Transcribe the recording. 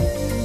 Bye.